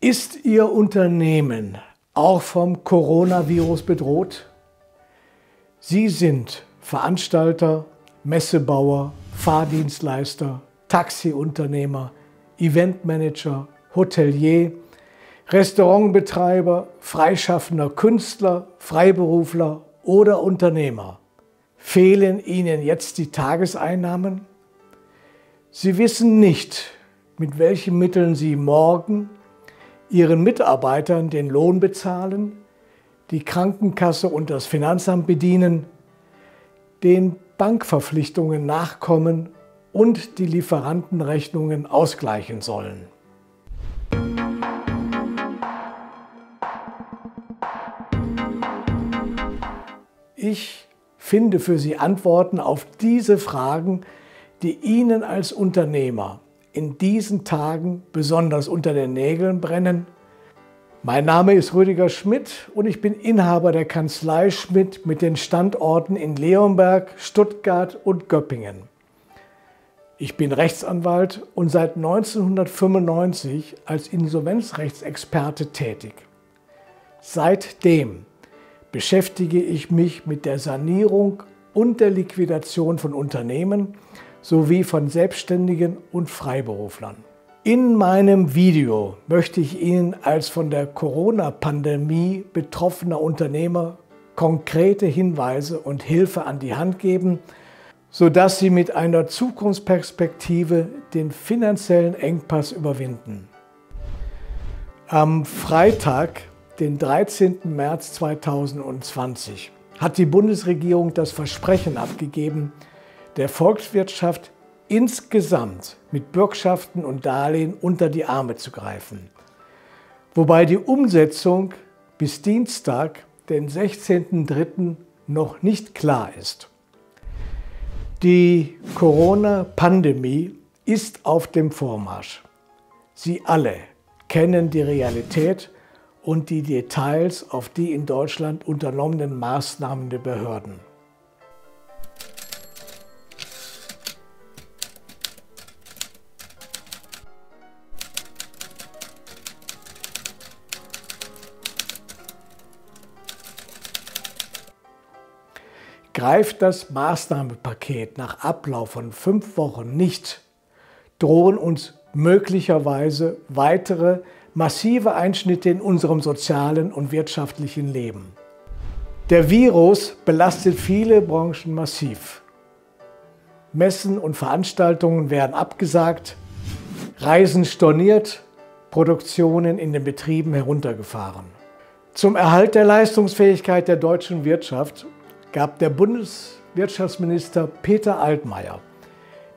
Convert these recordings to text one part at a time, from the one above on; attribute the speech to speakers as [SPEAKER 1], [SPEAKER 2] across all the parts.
[SPEAKER 1] Ist Ihr Unternehmen auch vom Coronavirus bedroht? Sie sind Veranstalter, Messebauer, Fahrdienstleister, Taxiunternehmer, Eventmanager, Hotelier, Restaurantbetreiber, freischaffender Künstler, Freiberufler oder Unternehmer. Fehlen Ihnen jetzt die Tageseinnahmen? Sie wissen nicht, mit welchen Mitteln Sie morgen ihren Mitarbeitern den Lohn bezahlen, die Krankenkasse und das Finanzamt bedienen, den Bankverpflichtungen nachkommen und die Lieferantenrechnungen ausgleichen sollen. Ich finde für Sie Antworten auf diese Fragen, die Ihnen als Unternehmer in diesen Tagen besonders unter den Nägeln brennen? Mein Name ist Rüdiger Schmidt und ich bin Inhaber der Kanzlei Schmidt mit den Standorten in Leonberg, Stuttgart und Göppingen. Ich bin Rechtsanwalt und seit 1995 als Insolvenzrechtsexperte tätig. Seitdem beschäftige ich mich mit der Sanierung und der Liquidation von Unternehmen sowie von Selbstständigen und Freiberuflern. In meinem Video möchte ich Ihnen als von der Corona-Pandemie betroffener Unternehmer konkrete Hinweise und Hilfe an die Hand geben, sodass Sie mit einer Zukunftsperspektive den finanziellen Engpass überwinden. Am Freitag, den 13. März 2020, hat die Bundesregierung das Versprechen abgegeben, der Volkswirtschaft insgesamt mit Bürgschaften und Darlehen unter die Arme zu greifen. Wobei die Umsetzung bis Dienstag, den 16.03., noch nicht klar ist. Die Corona-Pandemie ist auf dem Vormarsch. Sie alle kennen die Realität und die Details auf die in Deutschland unternommenen Maßnahmen der Behörden. Greift das Maßnahmenpaket nach Ablauf von fünf Wochen nicht, drohen uns möglicherweise weitere massive Einschnitte in unserem sozialen und wirtschaftlichen Leben. Der Virus belastet viele Branchen massiv. Messen und Veranstaltungen werden abgesagt, Reisen storniert, Produktionen in den Betrieben heruntergefahren. Zum Erhalt der Leistungsfähigkeit der deutschen Wirtschaft gab der Bundeswirtschaftsminister Peter Altmaier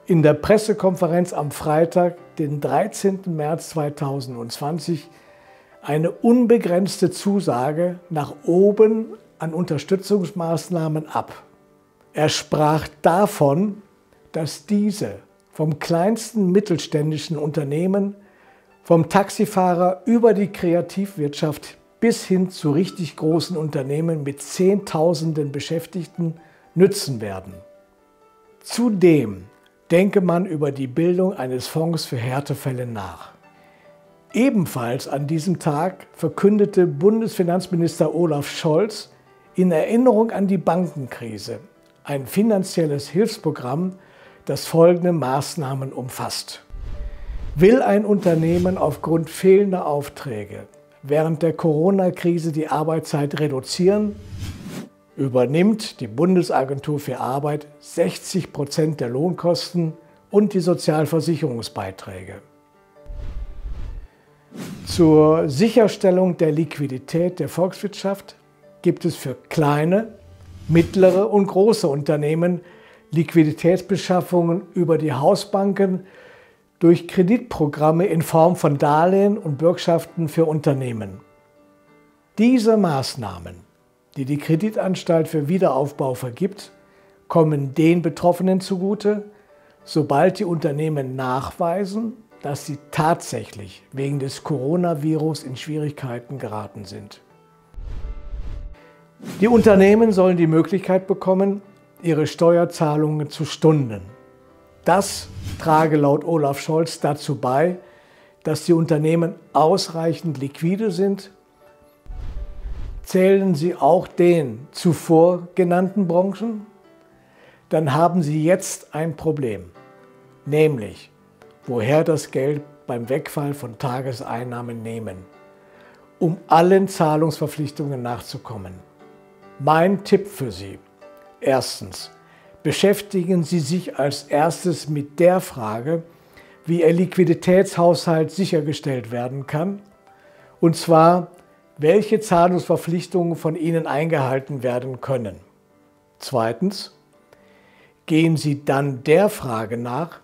[SPEAKER 1] in der Pressekonferenz am Freitag, den 13. März 2020, eine unbegrenzte Zusage nach oben an Unterstützungsmaßnahmen ab. Er sprach davon, dass diese vom kleinsten mittelständischen Unternehmen, vom Taxifahrer über die Kreativwirtschaft bis hin zu richtig großen Unternehmen mit Zehntausenden Beschäftigten nützen werden. Zudem denke man über die Bildung eines Fonds für Härtefälle nach. Ebenfalls an diesem Tag verkündete Bundesfinanzminister Olaf Scholz in Erinnerung an die Bankenkrise ein finanzielles Hilfsprogramm, das folgende Maßnahmen umfasst. Will ein Unternehmen aufgrund fehlender Aufträge während der Corona-Krise die Arbeitszeit reduzieren, übernimmt die Bundesagentur für Arbeit 60 Prozent der Lohnkosten und die Sozialversicherungsbeiträge. Zur Sicherstellung der Liquidität der Volkswirtschaft gibt es für kleine, mittlere und große Unternehmen Liquiditätsbeschaffungen über die Hausbanken durch Kreditprogramme in Form von Darlehen und Bürgschaften für Unternehmen. Diese Maßnahmen, die die Kreditanstalt für Wiederaufbau vergibt, kommen den Betroffenen zugute, sobald die Unternehmen nachweisen, dass sie tatsächlich wegen des Coronavirus in Schwierigkeiten geraten sind. Die Unternehmen sollen die Möglichkeit bekommen, ihre Steuerzahlungen zu stunden. Das trage laut Olaf Scholz dazu bei, dass die Unternehmen ausreichend liquide sind? Zählen Sie auch den zuvor genannten Branchen? Dann haben Sie jetzt ein Problem, nämlich woher das Geld beim Wegfall von Tageseinnahmen nehmen, um allen Zahlungsverpflichtungen nachzukommen. Mein Tipp für Sie. Erstens, beschäftigen Sie sich als erstes mit der Frage, wie Ihr Liquiditätshaushalt sichergestellt werden kann, und zwar, welche Zahlungsverpflichtungen von Ihnen eingehalten werden können. Zweitens, gehen Sie dann der Frage nach,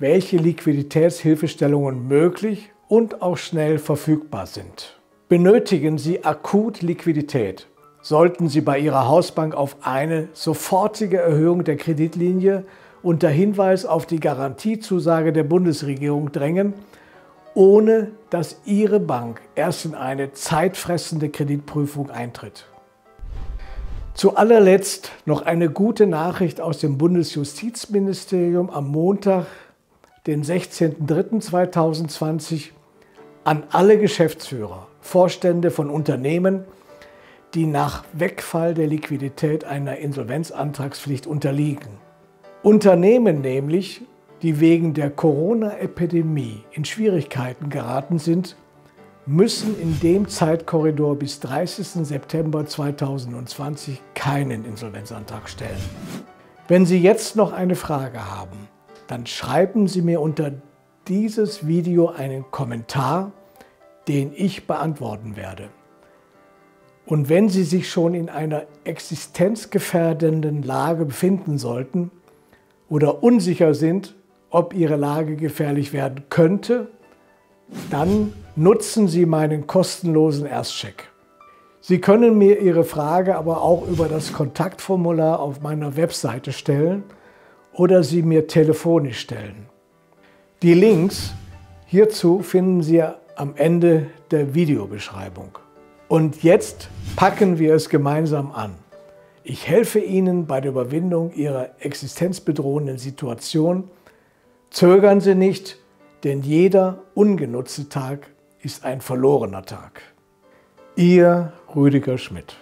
[SPEAKER 1] welche Liquiditätshilfestellungen möglich und auch schnell verfügbar sind. Benötigen Sie akut Liquidität, sollten Sie bei Ihrer Hausbank auf eine sofortige Erhöhung der Kreditlinie unter Hinweis auf die Garantiezusage der Bundesregierung drängen, ohne dass Ihre Bank erst in eine zeitfressende Kreditprüfung eintritt. Zu allerletzt noch eine gute Nachricht aus dem Bundesjustizministerium am Montag, den 16.03.2020, an alle Geschäftsführer, Vorstände von Unternehmen, die nach Wegfall der Liquidität einer Insolvenzantragspflicht unterliegen. Unternehmen nämlich, die wegen der Corona-Epidemie in Schwierigkeiten geraten sind, müssen in dem Zeitkorridor bis 30. September 2020 keinen Insolvenzantrag stellen. Wenn Sie jetzt noch eine Frage haben, dann schreiben Sie mir unter dieses Video einen Kommentar, den ich beantworten werde. Und wenn Sie sich schon in einer existenzgefährdenden Lage befinden sollten oder unsicher sind, ob Ihre Lage gefährlich werden könnte, dann nutzen Sie meinen kostenlosen Erstcheck. Sie können mir Ihre Frage aber auch über das Kontaktformular auf meiner Webseite stellen oder sie mir telefonisch stellen. Die Links hierzu finden Sie am Ende der Videobeschreibung. Und jetzt packen wir es gemeinsam an. Ich helfe Ihnen bei der Überwindung Ihrer existenzbedrohenden Situation. Zögern Sie nicht, denn jeder ungenutzte Tag ist ein verlorener Tag. Ihr Rüdiger Schmidt.